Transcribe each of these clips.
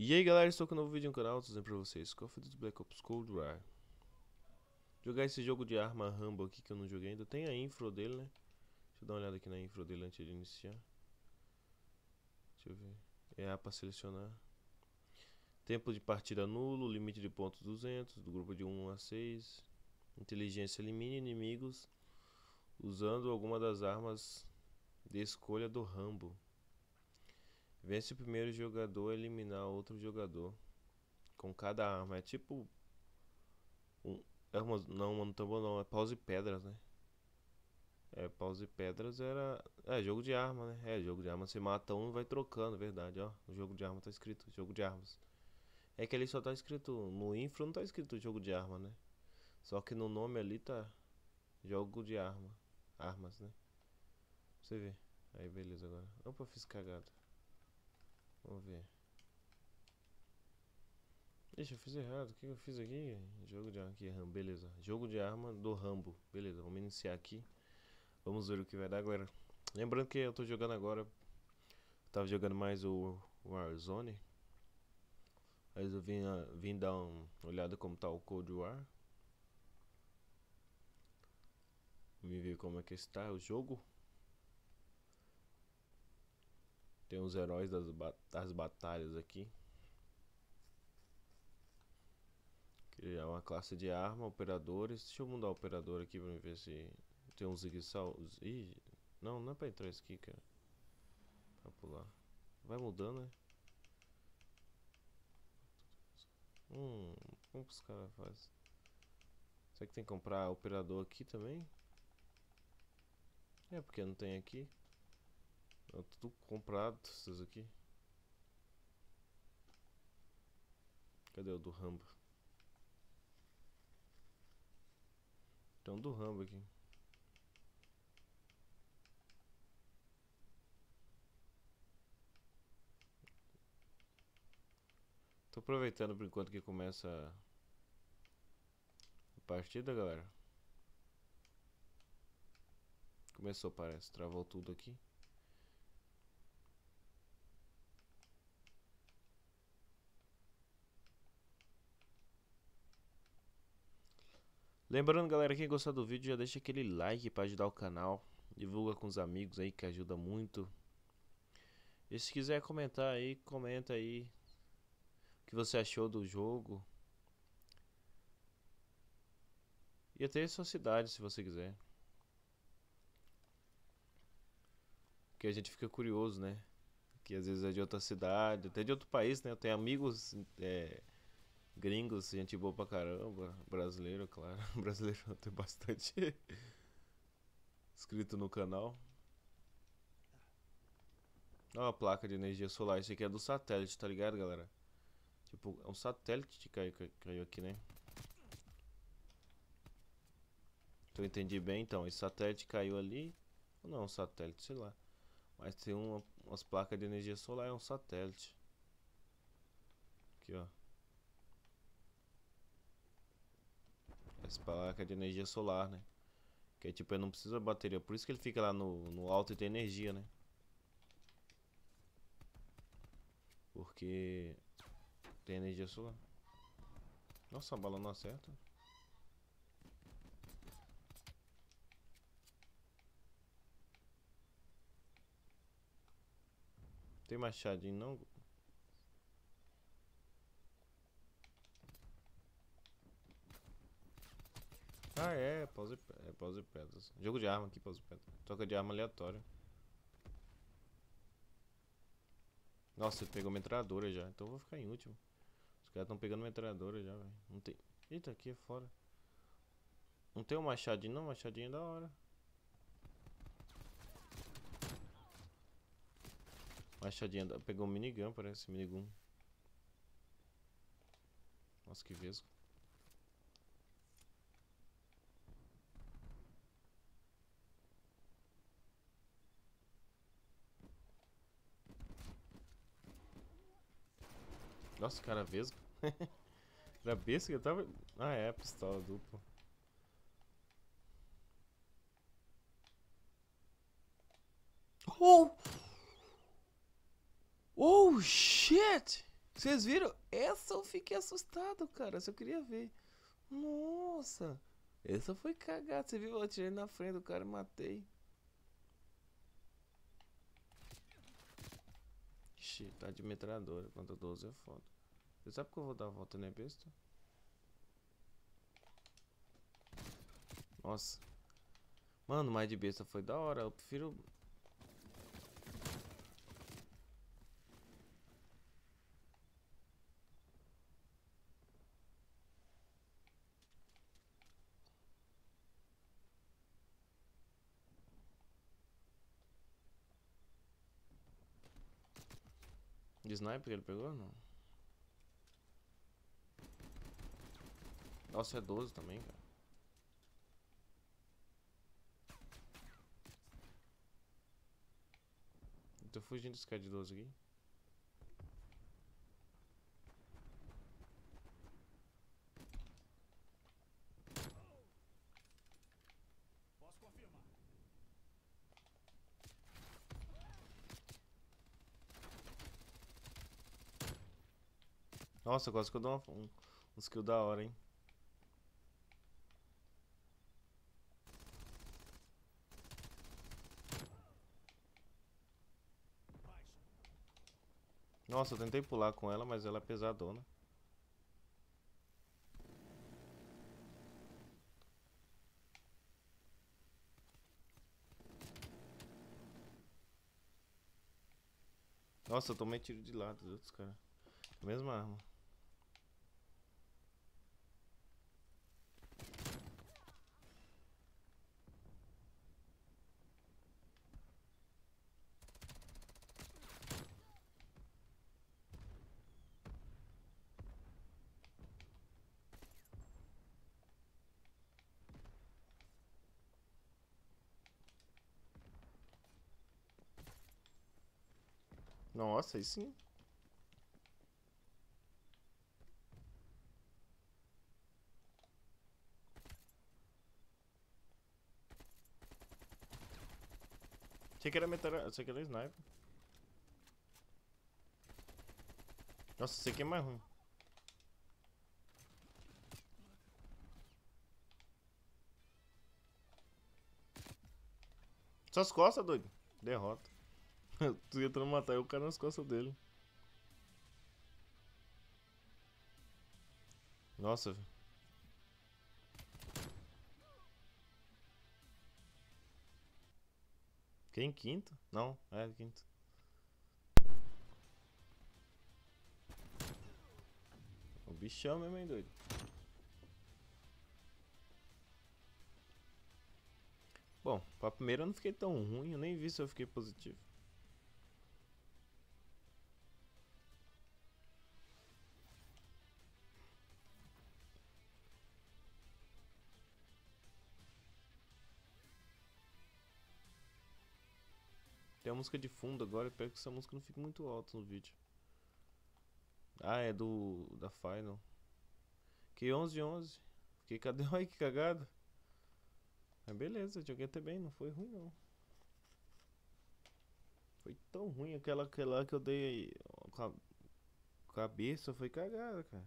E aí galera, estou com um novo vídeo no canal, trazendo pra vocês Call of Duty Black Ops Cold War. Jogar esse jogo de arma Rambo aqui que eu não joguei ainda, tem a info dele né? Deixa eu dar uma olhada aqui na info dele antes de iniciar. Deixa eu ver, é A para selecionar. Tempo de partida nulo, limite de pontos 200, do grupo de 1 a 6 Inteligência elimine inimigos usando alguma das armas de escolha do Rambo Vence o primeiro jogador eliminar outro jogador com cada arma. É tipo. Um, é uma, não, mano, tambor não, é paus e pedras, né? É, paus e pedras era. É, jogo de arma, né? É, jogo de arma. Você mata um e vai trocando, é verdade, ó. O jogo de arma tá escrito, jogo de armas. É que ali só tá escrito. No info não tá escrito jogo de arma, né? Só que no nome ali tá. Jogo de arma. Armas, né? Você ver. Aí beleza agora. Opa, fiz cagada. Vamos ver. Ixi, eu fiz errado. O que eu fiz aqui? Jogo de arma aqui, Rambo. Beleza. Jogo de arma do Rambo. Beleza, vamos iniciar aqui. Vamos ver o que vai dar, galera. Lembrando que eu tô jogando agora. Eu tava jogando mais o Warzone. Aí eu vim, vim dar uma olhada como tá o Cold War. Vim ver como é que está o jogo. Tem os heróis das, ba das batalhas aqui. Criar uma classe de arma, operadores. Deixa eu mudar o operador aqui pra ver se tem uns zigue-sal. Ih, não, não é pra entrar isso aqui, cara. Pra pular. Vai mudando, né? Hum, como que os caras fazem? Será que tem que comprar operador aqui também? É, porque não tem aqui. É tudo comprado, esses aqui. Cadê o do Rambo? Tem um do Rambo aqui. Tô aproveitando por enquanto que começa a partida, galera. Começou, parece. Travou tudo aqui. Lembrando galera, quem gostou do vídeo já deixa aquele like para ajudar o canal. Divulga com os amigos aí que ajuda muito. E se quiser comentar aí, comenta aí O que você achou do jogo. E até a sua cidade se você quiser. Porque a gente fica curioso né? Que às vezes é de outra cidade, até de outro país né? Eu tenho amigos... É Gringos, gente boa pra caramba. Brasileiro, claro. Brasileiro tem bastante inscrito no canal. Olha a placa de energia solar. Isso aqui é do satélite, tá ligado, galera? Tipo, é um satélite que caiu, caiu aqui, né? Então eu entendi bem, então. Esse satélite caiu ali. Ou não é um satélite, sei lá. Mas tem uma, umas placas de energia solar, é um satélite. Aqui, ó. Essa placa de energia solar, né? Que é tipo, ele não precisa de bateria. Por isso que ele fica lá no, no alto e tem energia, né? Porque tem energia solar. Nossa, a bala não acerta. Tem machadinho não? Ah, é, pause, é pause pedras. Jogo de arma aqui, pause pedras. Toca de arma aleatória. Nossa, ele pegou metralhadora já, então eu vou ficar em último. Os caras estão pegando metralhadora já, velho. Não tem. Eita, aqui é fora. Não tem um machadinho, não? Machadinho é da hora. Machadinho, da... pegou um minigun, parece minigun. Nossa, que vesgo. Nossa, cara vesgo. Era besta que eu tava... Ah, é, pistola dupla. Oh! Oh, shit! Vocês viram? Essa eu fiquei assustado, cara. Só queria ver. Nossa. Essa foi cagada. Você viu? Eu atirei na frente do cara e matei. Tá de metralhadora. Contra 12 é foda. Você sabe que eu vou dar a volta, né, besta? Nossa. Mano, mais de besta foi da hora. Eu prefiro sniper ele pegou não? Nossa, é 12 também, cara. Tô fugindo desse cara de 12 aqui. Nossa, quase que eu dou uma, um, um skill da hora, hein? Nossa, eu tentei pular com ela, mas ela é pesadona. Nossa, eu tomei tiro de lado dos outros caras. Mesma arma. Nossa, aí sim. Achei que era metal... Achei que era sniper. Nossa, esse aqui é mais ruim. Suas costas, doido. Derrota. tu ia matar o cara nas costas dele. Nossa. Quem? Quinto? Não, é quinto. O bichão mesmo, hein, doido. Bom, pra primeira eu não fiquei tão ruim, eu nem vi se eu fiquei positivo. Música de fundo agora, espero que essa música não fique muito alta no vídeo. Ah, é do da Final. Que 11 11. Fiquei cadê? Ai, que cagada. Mas beleza, joguei até bem, não foi ruim não. Foi tão ruim aquela, aquela que eu dei com a cabeça, foi cagada, cara.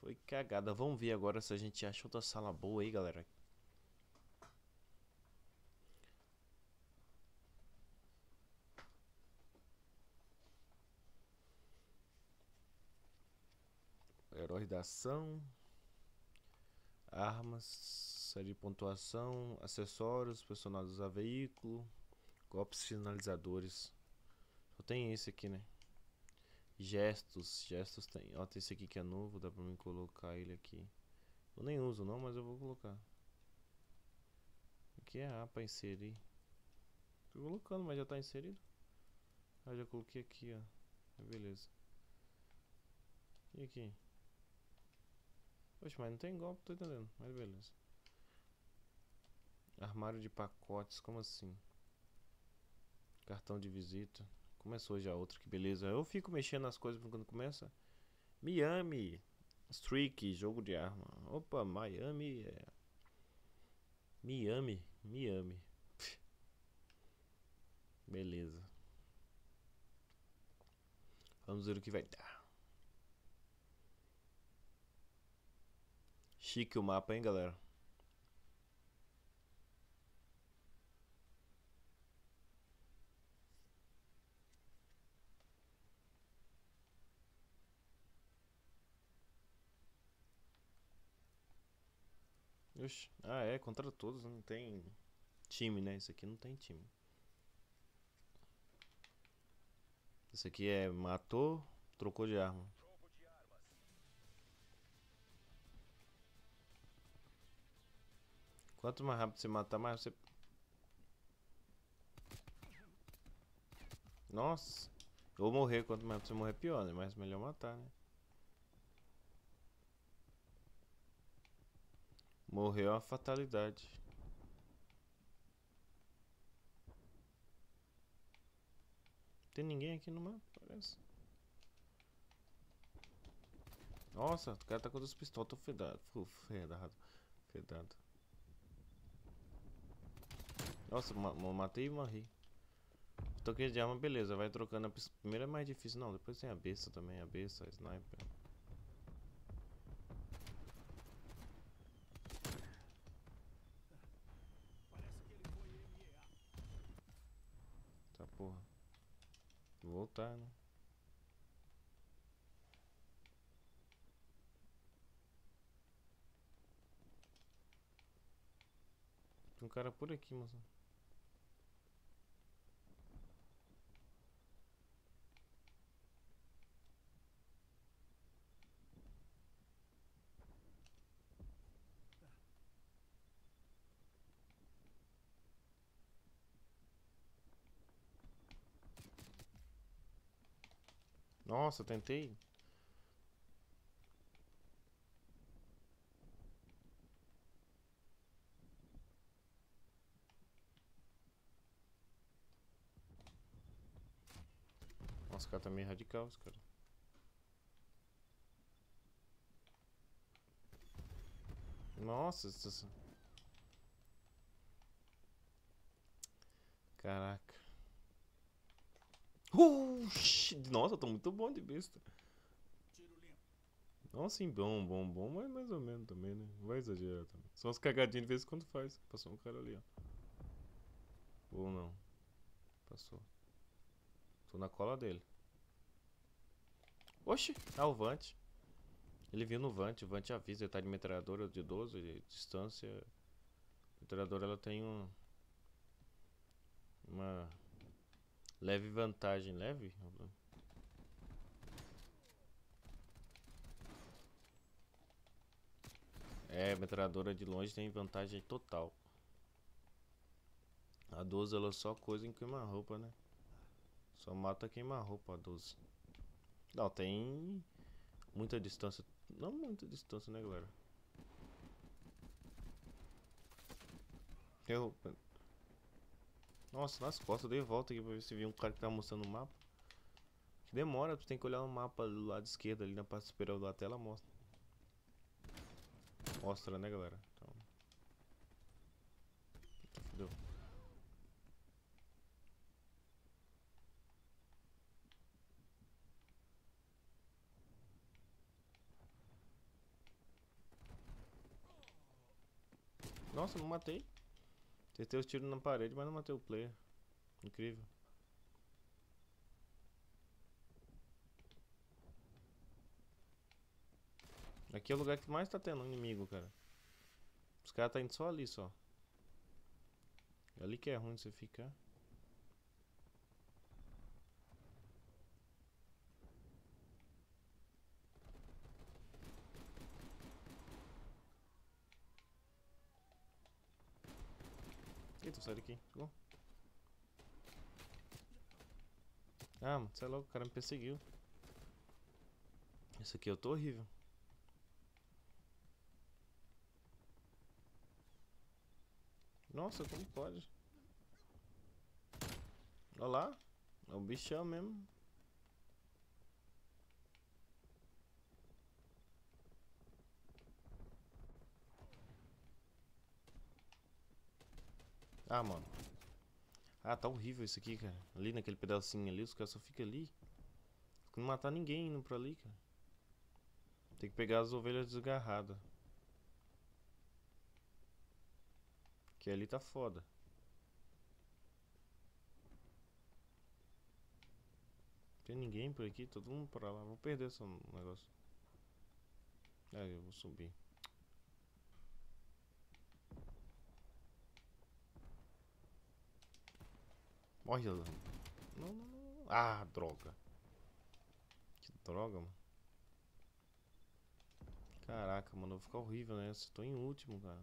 Foi cagada. Vamos ver agora se a gente acha outra sala boa aí, galera. Herói da ação. Armas. Série de pontuação. Acessórios. Personagens a veículo. Golpes finalizadores. Só tem esse aqui, né? Gestos, gestos tem. Ó, tem esse aqui que é novo, dá pra mim colocar ele aqui. Eu nem uso não, mas eu vou colocar. Aqui é A pra inserir. Tô colocando, mas já tá inserido. Ah, já coloquei aqui, ó. Beleza. E aqui? Poxa, mas não tem golpe, tô entendendo. Mas beleza. Armário de pacotes, como assim? Cartão de visita. Começou já outra, que beleza. Eu fico mexendo nas coisas quando começa. Miami. Streak, jogo de arma. Opa, Miami. É... Miami. Miami. Beleza. Vamos ver o que vai dar. Chique o mapa, hein, galera? Ah, é, contra todos, não tem time, né? Isso aqui não tem time. Isso aqui é matou, trocou de arma. Quanto mais rápido você matar, mais você... Nossa. Vou morrer, quanto mais rápido você morrer, pior, né? Mas melhor matar, né? Morreu a fatalidade. Tem ninguém aqui no mapa, parece. Nossa, o cara tá com duas pistolas, tô fedado. Fedado. Fedado. Nossa, ma matei e morri. Toquei de arma, beleza. Vai trocando a Primeiro é mais difícil, não. Depois tem a besta também. A besta, a sniper. Tá porra. Vou voltar, né? Tem um cara por aqui, moça. Nossa, tentei. Nossa, o cara tá meio radical, esse cara. Nossa, isso... Caraca. Uh, nossa, tô muito bom de besta. Nossa, sim, bom, bom, bom, mas mais ou menos também, né? Não vai exagerar também. Só umas cagadinhas de vez em quando faz. Passou um cara ali, ó. Ou não. Passou. Tô na cola dele. Oxi, ah, o Vante. Ele viu no Vante, o Vante avisa, ele tá de metralhadora de 12 de distância. A metralhadora ela tem um. Uma Leve vantagem, leve? É, metralhadora de longe tem vantagem total. A 12 ela só coisa em queima-roupa, né? Só mata queima-roupa a 12. Não, tem muita distância. Não muita distância, né, galera? Eu nossa, nas costas, eu dei volta aqui pra ver se viu um cara que tá mostrando o mapa. Que demora, tu tem que olhar o mapa do lado esquerdo ali na parte superior da tela, mostra. Mostra, né, galera? Então... Fudeu. Nossa, não matei. Tentei os tiros na parede, mas não matei o player. Incrível. Aqui é o lugar que mais tá tendo inimigo, cara. Os caras tá indo só ali, só. É ali que é ruim você ficar. Sai daqui. Chegou. Ah, mano, você é louco, o cara me perseguiu. Esse aqui eu tô horrível. Nossa, como pode? Olha lá. É o bichão mesmo. Ah, mano. Ah, tá horrível isso aqui, cara. Ali naquele pedacinho ali, os caras só ficam ali. Não matar ninguém indo pra ali, cara. Tem que pegar as ovelhas desgarradas. Que ali tá foda. Tem ninguém por aqui, todo mundo pra lá. Vou perder esse negócio. É, eu vou subir. Olha. Não, não, não. Ah, droga. Que droga, mano. Caraca, mano, vai ficar horrível nessa. Né? Tô em último, cara.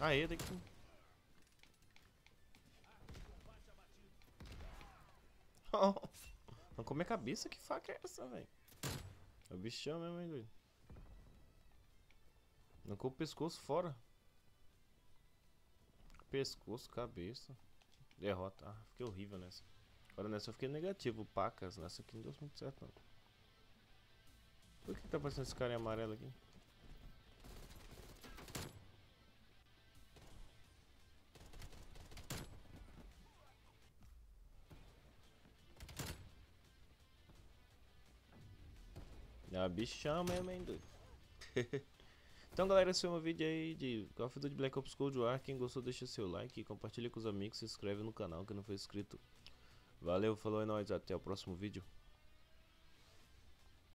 Aê, tem que... Oh. Não come a cabeça, que faca é essa, velho? É o bichão mesmo, hein, doido? Com o pescoço fora. Pescoço, cabeça. Derrota. Ah, fiquei horrível nessa. Agora nessa eu fiquei negativo. Pacas. Nessa aqui não deu muito certo, não. Por que tá aparecendo esse cara amarelo aqui? É bichão mesmo, hein, doido. então, galera, esse foi um vídeo aí de Call of Duty Black Ops Cold War. Quem gostou, deixa seu like, compartilha com os amigos, se inscreve no canal que não foi inscrito. Valeu, falou, é nóis, até o próximo vídeo.